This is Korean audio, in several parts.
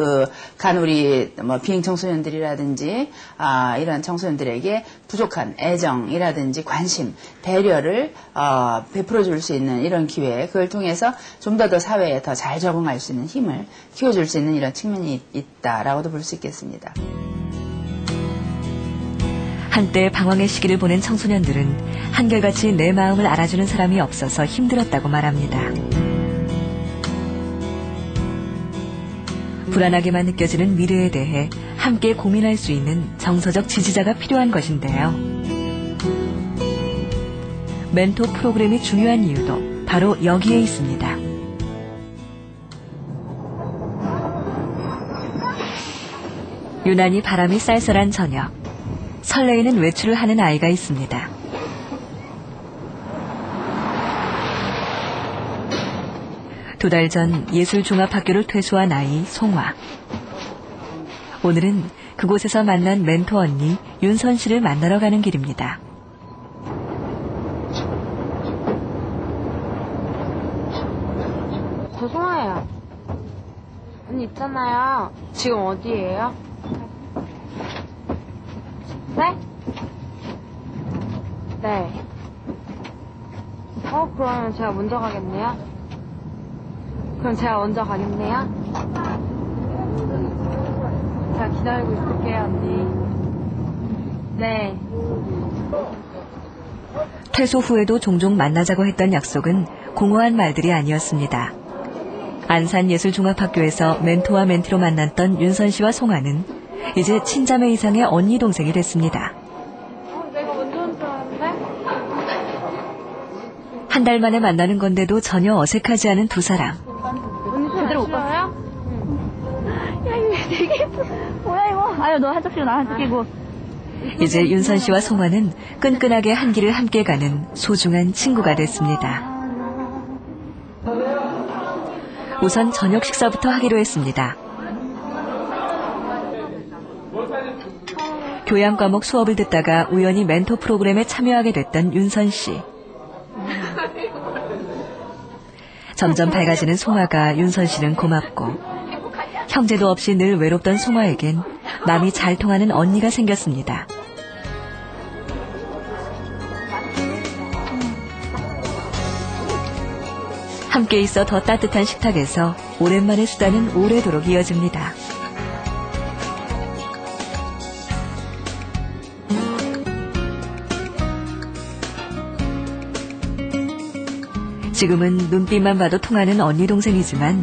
그, 간 우리, 뭐, 비행 청소년들이라든지, 아, 이런 청소년들에게 부족한 애정이라든지 관심, 배려를, 어, 베풀어 줄 수 있는 이런 기회, 그걸 통해서 좀더더 사회에 더 잘 적응할 수 있는 힘을 키워 줄 수 있는 이런 측면이 있다라고도 볼 수 있겠습니다. 한때 방황의 시기를 보낸 청소년들은 한결같이 내 마음을 알아주는 사람이 없어서 힘들었다고 말합니다. 불안하게만 느껴지는 미래에 대해 함께 고민할 수 있는 정서적 지지자가 필요한 것인데요. 멘토 프로그램이 중요한 이유도 바로 여기에 있습니다. 유난히 바람이 쌀쌀한 저녁, 설레이는 외출을 하는 아이가 있습니다. 두 달 전 예술종합학교를 퇴소한 아이 송화. 오늘은 그곳에서 만난 멘토 언니 윤선 씨를 만나러 가는 길입니다. 저 송아예요. 언니 있잖아요. 지금 어디예요? 네? 네. 어, 그러면 제가 먼저 가겠네요. 그럼 제가 먼저 가겠네요. 제가 기다리고 있을게요, 언니. 네. 퇴소 후에도 종종 만나자고 했던 약속은 공허한 말들이 아니었습니다. 안산예술종합학교에서 멘토와 멘티로 만났던 윤선 씨와 송아는 이제 친자매 이상의 언니 동생이 됐습니다. 한 달 만에 만나는 건데도 전혀 어색하지 않은 두 사람. 아유, 너 한쪽 끼고 나 한쪽 끼고. 이제 윤선 씨와 송아는 끈끈하게 한 길을 함께 가는 소중한 친구가 됐습니다. 우선 저녁 식사부터 하기로 했습니다. 교양 과목 수업을 듣다가 우연히 멘토 프로그램에 참여하게 됐던 윤선 씨. 점점 밝아지는 송아가 윤선 씨는 고맙고 형제도 없이 늘 외롭던 송아에겐 마음이 잘 통하는 언니가 생겼습니다. 함께 있어 더 따뜻한 식탁에서 오랜만에 수다는 오래도록 이어집니다. 지금은 눈빛만 봐도 통하는 언니 동생이지만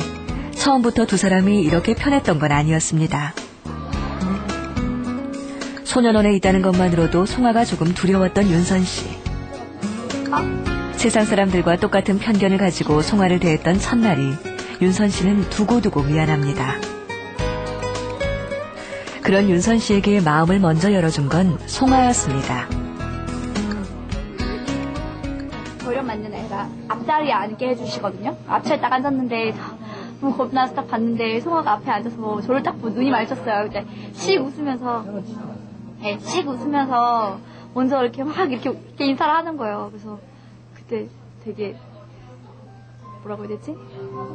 처음부터 두 사람이 이렇게 편했던 건 아니었습니다. 소년원에 있다는 것만으로도 송아가 조금 두려웠던 윤선 씨. 세상 사람들과 똑같은 편견을 가지고 송아를 대했던 첫날이 윤선 씨는 두고두고 미안합니다. 그런 윤선 씨에게 마음을 먼저 열어준 건 송아였습니다. 저렴 맞는 애가 앞자리에 앉게 해주시거든요. 앞에 딱 앉았는데 너무 겁나서 딱 봤는데 송아가 앞에 앉아서 저를 딱 보고 눈이 마주쳤어요. 그때 씩 웃으면서 네, 씩 웃으면서 먼저 이렇게 막 이렇게, 이렇게 인사를 하는 거예요. 그래서 그때 되게 뭐라고 해야 되지?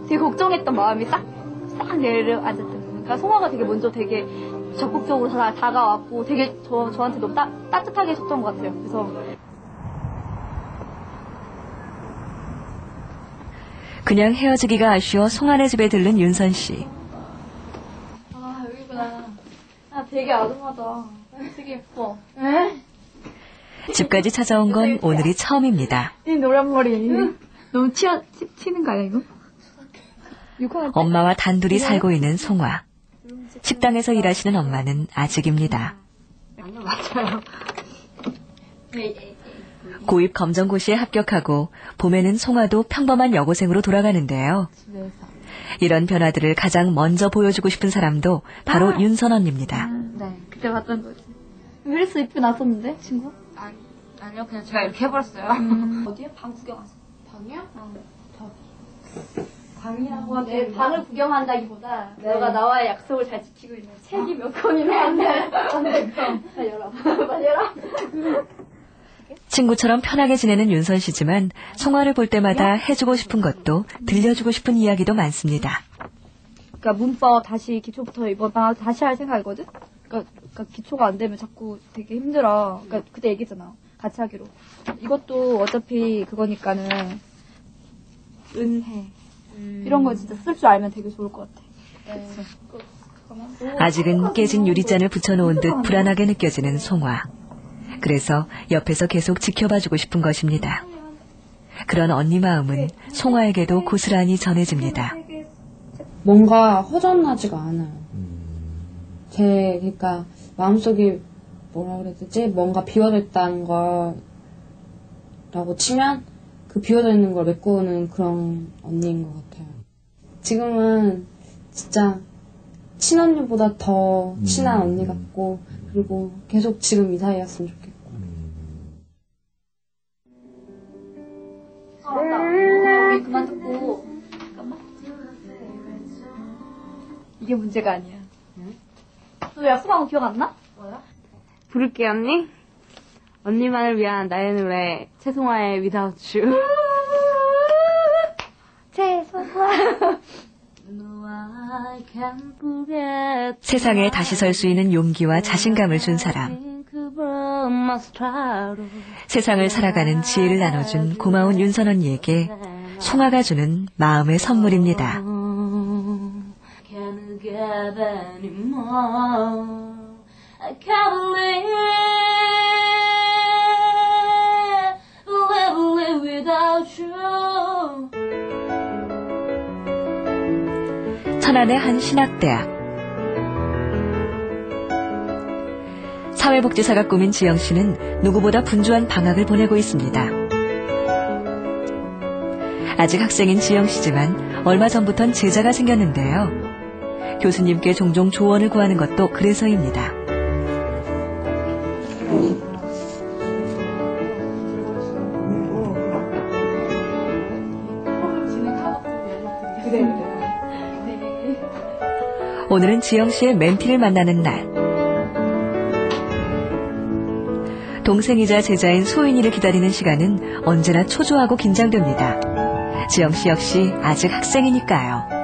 되게 걱정했던 마음이 싹, 싹 내려앉았던 거예요. 그러니까 송아가 되게 먼저 되게 적극적으로 다, 다가왔고 되게 저, 저한테 너무 따, 따뜻하게 해줬던 것 같아요. 그래서 그냥 헤어지기가 아쉬워 송아네 집에 들른 윤선 씨. 아 여기구나. 아 되게 아름하다. 되게 예뻐. 집까지 찾아온 건 오늘이 처음입니다. 이 노란 머리. 너무 튀어 튀, 튀는 거야 이거? 엄마와 단둘이 살고 있는 송아. 식당에서 일하시는 엄마는 아직입니다. 고입 검정고시에 합격하고 봄에는 송아도 평범한 여고생으로 돌아가는데요. 이런 변화들을 가장 먼저 보여주고 싶은 사람도 바로 윤선 언니입니다. 네. 그때 봤던 거지. 웨리스 입고 나섰는데 친구? 아니, 아니요, 그냥 제가 이렇게 해버렸어요. 어디에? 방 구경 왔어. 방이요? 방이라고 내 방을 구경한다기보다 너가 나와의 약속을 잘 지키고 있는 책이 몇 권이나 안돼. 안돼 그럼 빨리 열어. 빨리 열어. 친구처럼 편하게 지내는 윤선 씨지만 송아를 볼 때마다 해주고 싶은 것도 들려주고 싶은 이야기도 많습니다. 그러니까 문법 다시 기초부터 이번 방학 다시 할 생각이거든. 그러니까, 그러니까 기초가 안 되면 자꾸 되게 힘들어. 그러니까 그때 얘기했잖아. 같이 하기로. 이것도 어차피 그거니까는 은혜 이런 거 진짜 쓸 줄 알면 되게 좋을 것 같아. 아직은 깨진 유리잔을 붙여놓은 듯 불안하게 느껴지는 송화. 그래서 옆에서 계속 지켜봐주고 싶은 것입니다. 그런 언니 마음은 송화에게도 고스란히 전해집니다. 뭔가 허전하지가 않아요. 제, 그러니까, 마음속에, 뭐라 그래야 되지? 뭔가 비워져 있다는 걸, 라고 치면, 그 비워져 있는 걸 메꾸는 그런 언니인 것 같아요. 지금은, 진짜, 친언니보다 더 친한 언니 같고, 그리고 계속 지금 이 사이였으면 좋겠고. 아 우리 그만 듣고 잠깐만. 이게 문제가 아니야. 너 약속한 거 기억 안 나? 뭐야? 부를게, 언니. 언니만을 위한 나의 노래, 최송화의 Without You. 세상에 다시 설 수 있는 용기와 자신감을 준 사람. 세상을 살아가는 지혜를 나눠준 고마운 윤선 언니에게 송아가 주는 마음의 선물입니다. 천안의 한 신학대학. 사회복지사가 꾸민 지영 씨는 누구보다 분주한 방학을 보내고 있습니다. 아직 학생인 지영 씨지만 얼마 전부턴 제자가 생겼는데요. 교수님께 종종 조언을 구하는 것도 그래서입니다. 오늘은 지영 씨의 멘티를 만나는 날. 동생이자 제자인 소인이를 기다리는 시간은 언제나 초조하고 긴장됩니다. 지영 씨 역시 아직 학생이니까요.